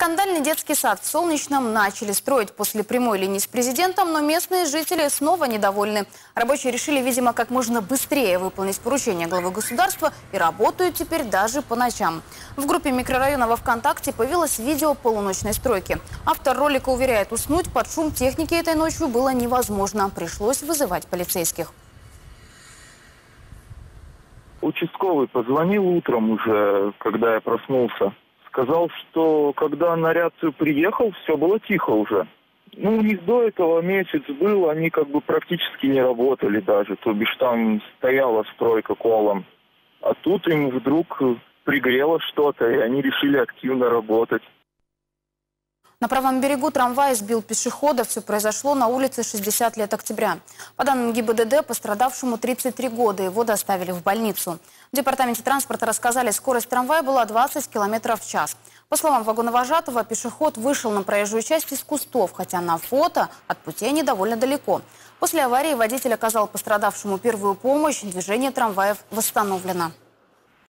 Скандальный детский сад в Солнечном начали строить после прямой линии с президентом, но местные жители снова недовольны. Рабочие решили, видимо, как можно быстрее выполнить поручение главы государства и работают теперь даже по ночам. В группе микрорайона во ВКонтакте появилось видео полуночной стройки. Автор ролика уверяет, уснуть под шум техники этой ночью было невозможно. Пришлось вызывать полицейских. Участковый позвонил утром уже, когда я проснулся. Сказал, что когда наряд приехал, все было тихо уже. Ну, у них до этого месяц был, они как бы практически не работали даже, то бишь там стояла стройка колом. А тут им вдруг пригрело что-то, и они решили активно работать. На правом берегу трамвай сбил пешехода. Все произошло на улице 60 лет октября. По данным ГИБДД, пострадавшему 33 года. Его доставили в больницу. В департаменте транспорта рассказали, скорость трамвая была 20 км в час. По словам вагоновожатого, пешеход вышел на проезжую часть из кустов, хотя на фото от пути они довольно далеко. После аварии водитель оказал пострадавшему первую помощь. Движение трамваев восстановлено.